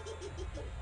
Ha ha ha ha ha!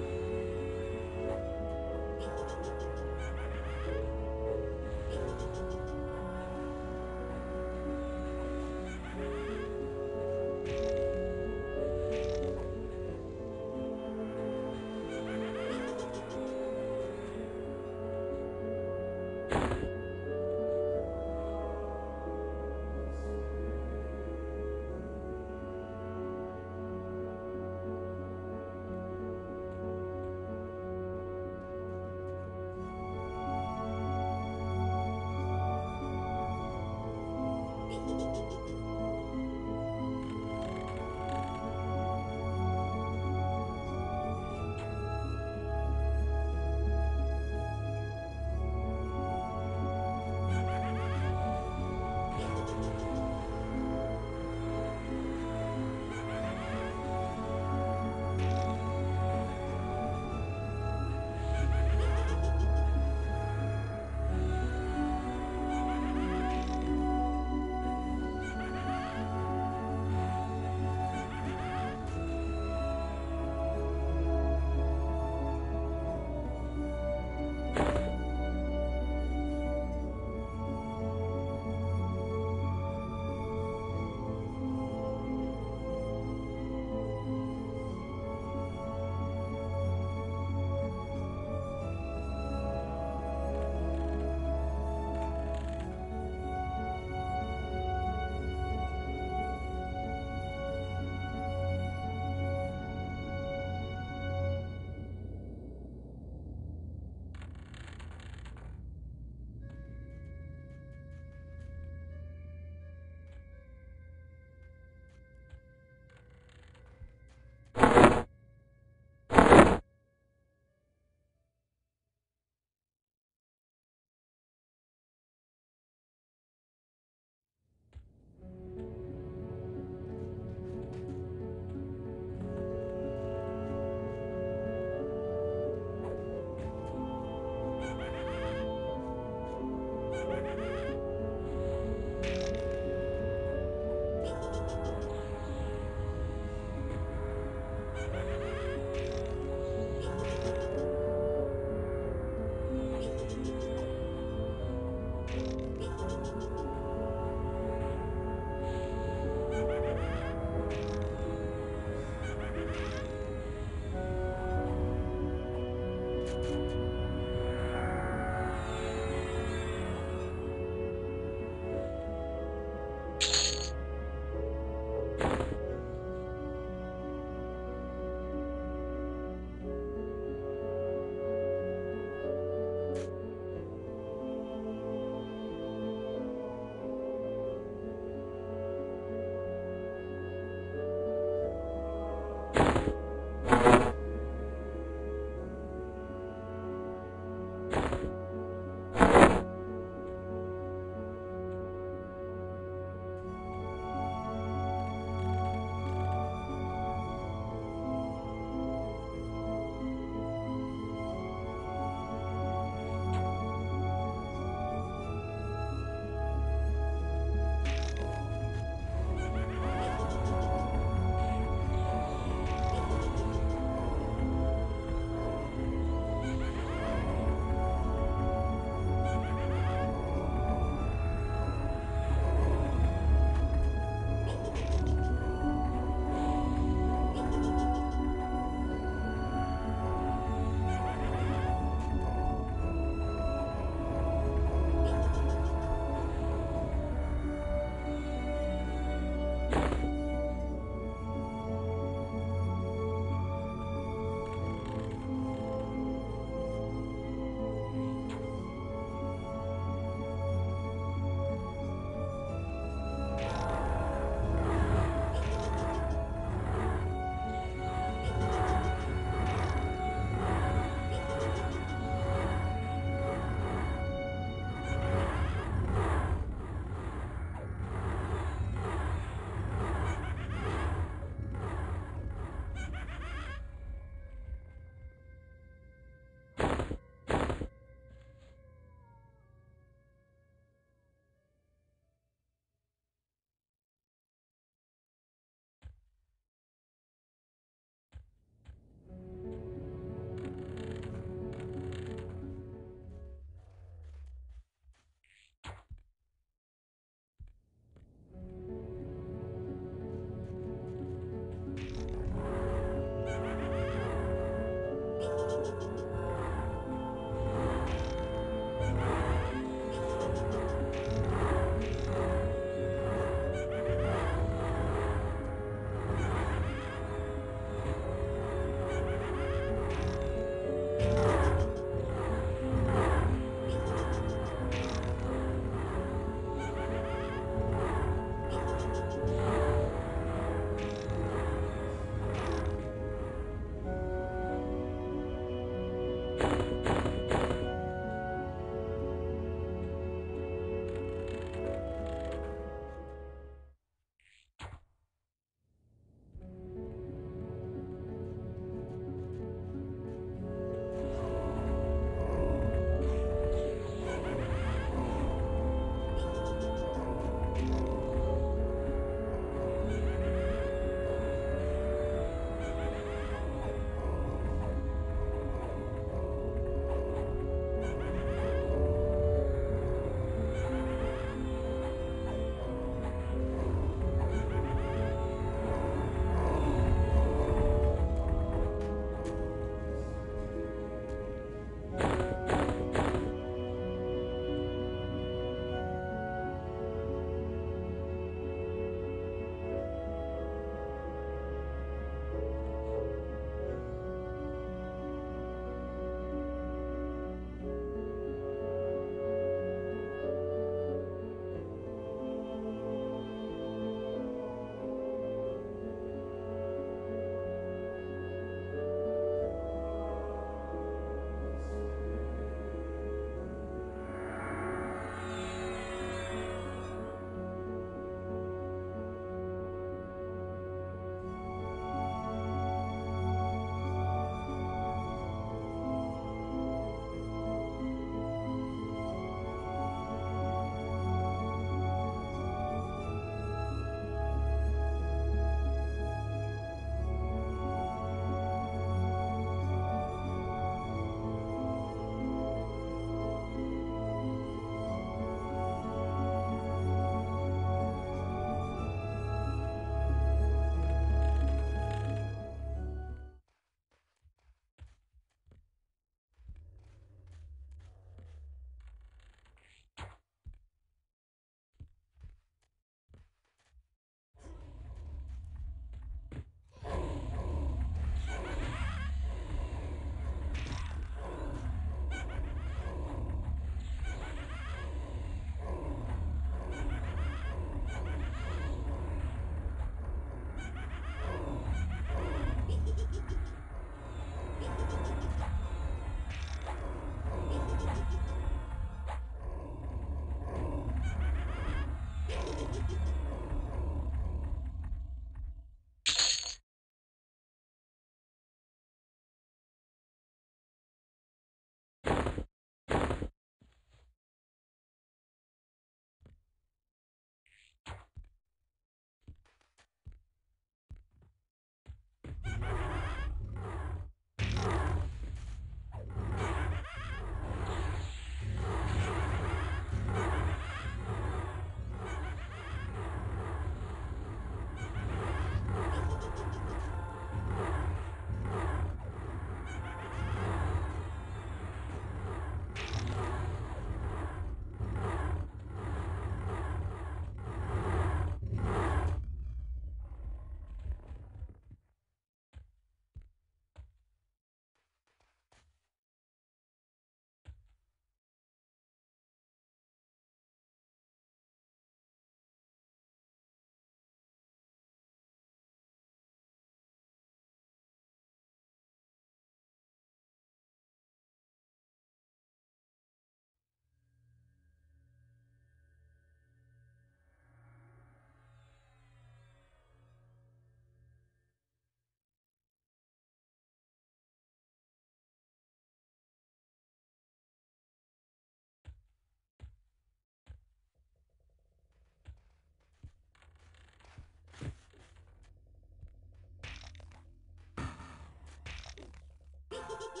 Ha ha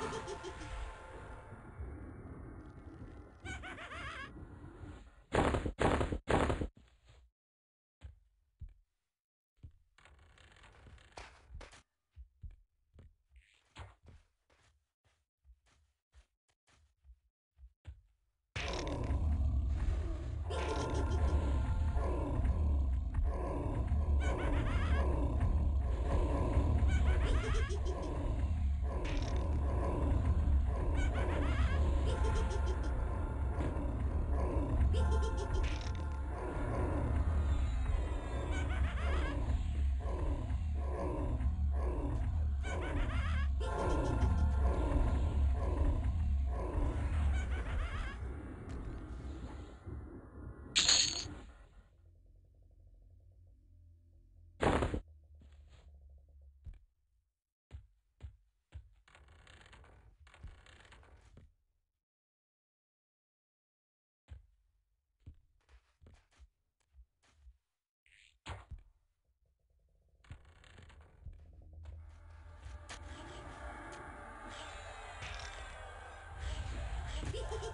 ha ha!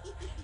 Hehehehe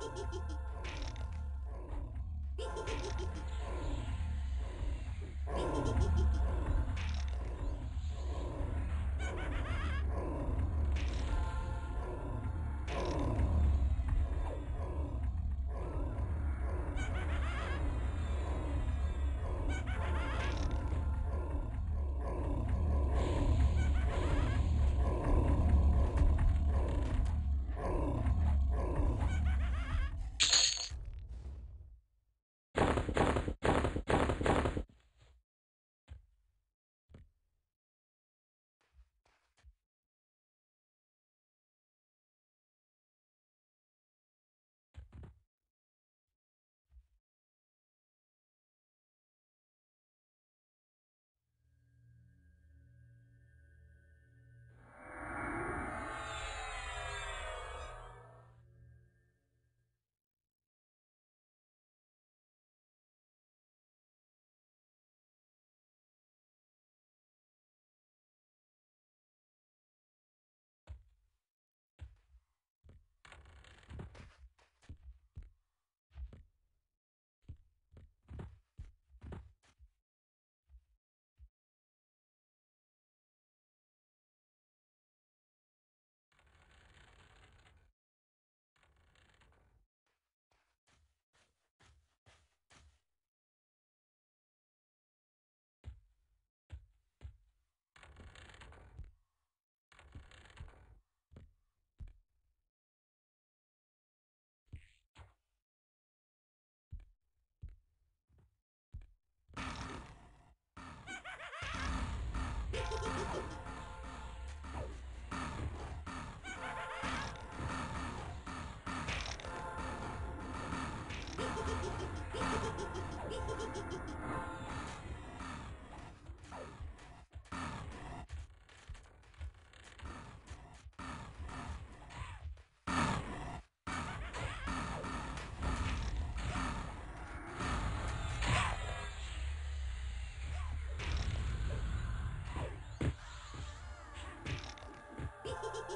Hehehehe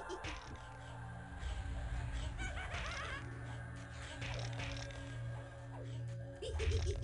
Hee hee hee!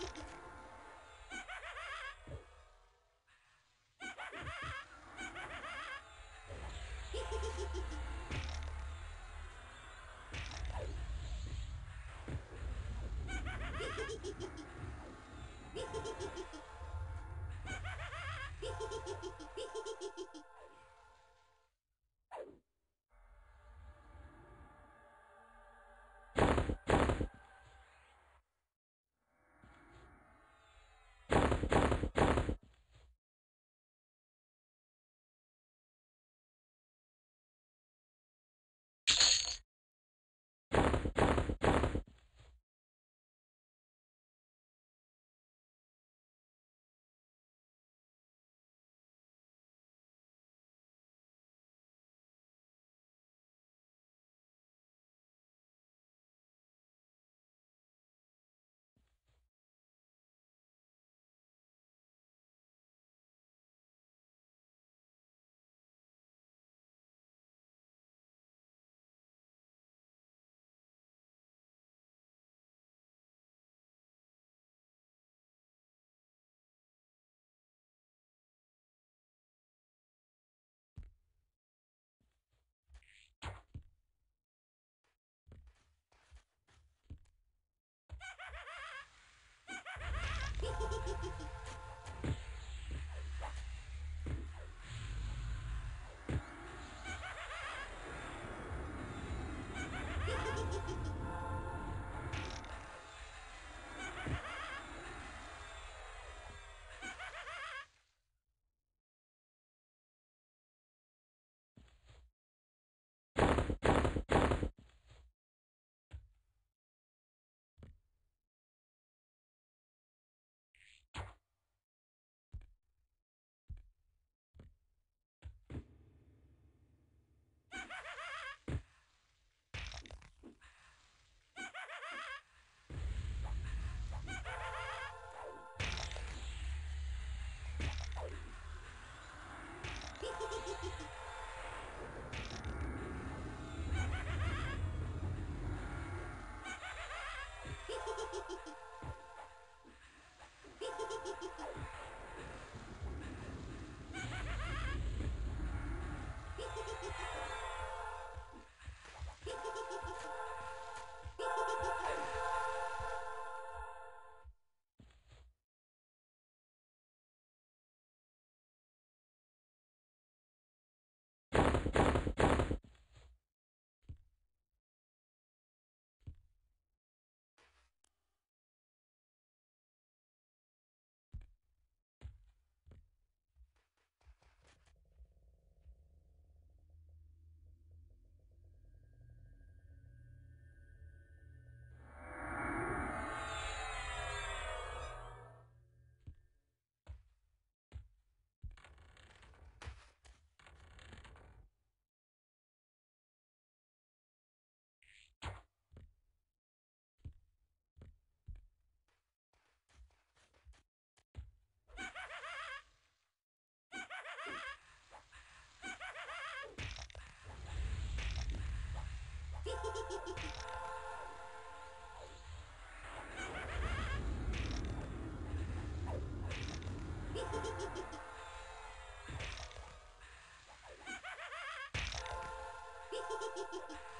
Hehehehe Hehehehe Ha ha ha ha! Ha ha ha!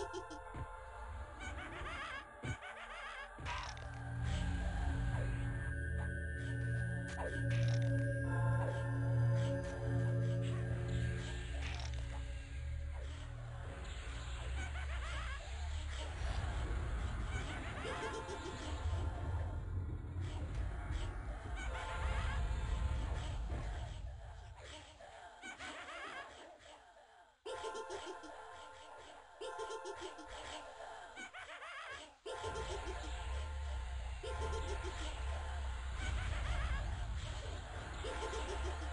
Ha ha ha! Ha ha ha!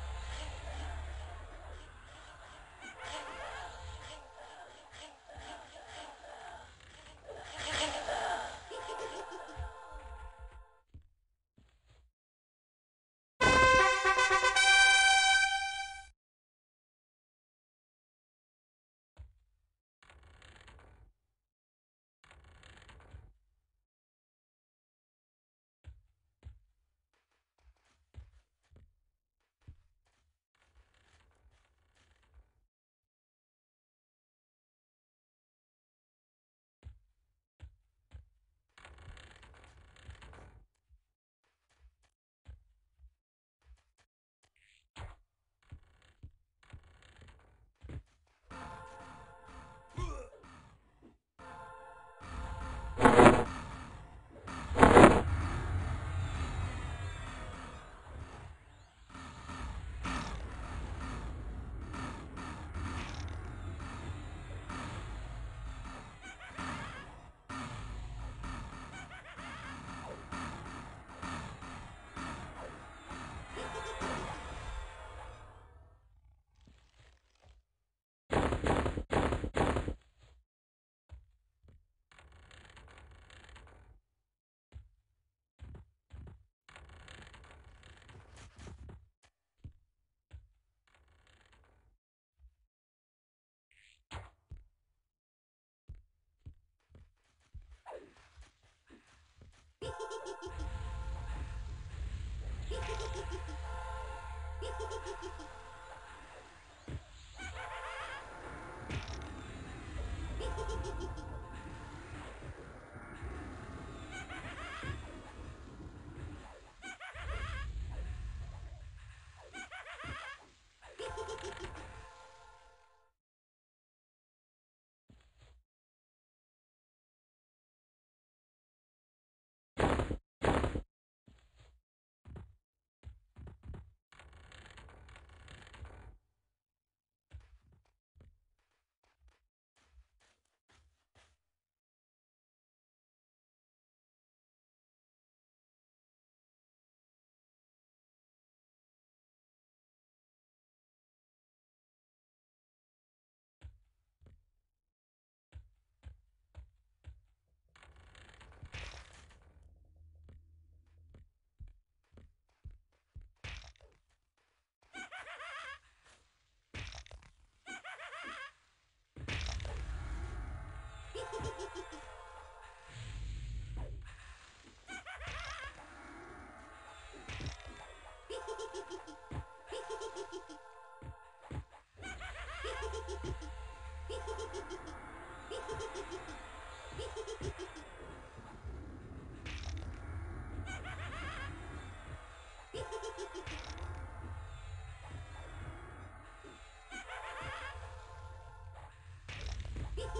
Ha ha ha!